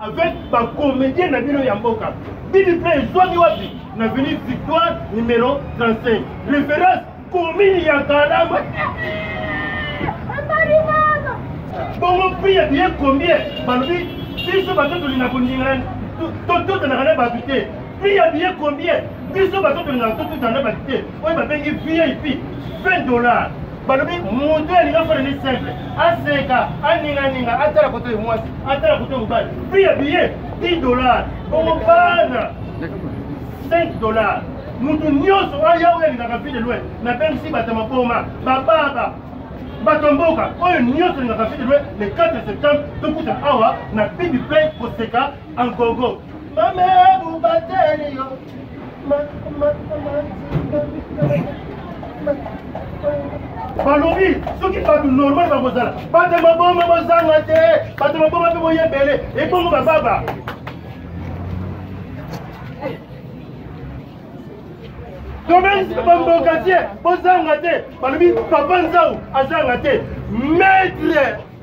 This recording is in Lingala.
avec bacomédien na bino ya mboka bini mpe ezwami wapi na veni victoire numero 35 référence komini ya kalama bongo prix ya biye combien balobi biso bato tolinga koningana tototanaka na bato te prix ya biye combien biso bato tolingaka totutana na bato te oyo babengi vip 20 dollars balobi moto alingi afana ni simple aseka aninganinga atala koto ye mwasi atala koto mobali pri ya billet 10 dollars bongo bana 5 dollars moto nyonso aya oyo alingaka ville lwe nabengisi bato ya maboma bababa bato mboka oyo nyonso alingaka ville lwe le 4 septembre tokuta awa na bibi play koseka angogo mame bubateli yo balobi soki bato normal bakozala bato ya maboma bozanga te bato ya maboma mpe boye ebele ebongo bababa domaine bamboka te bozanga te balobi papa nzau azanga te maitre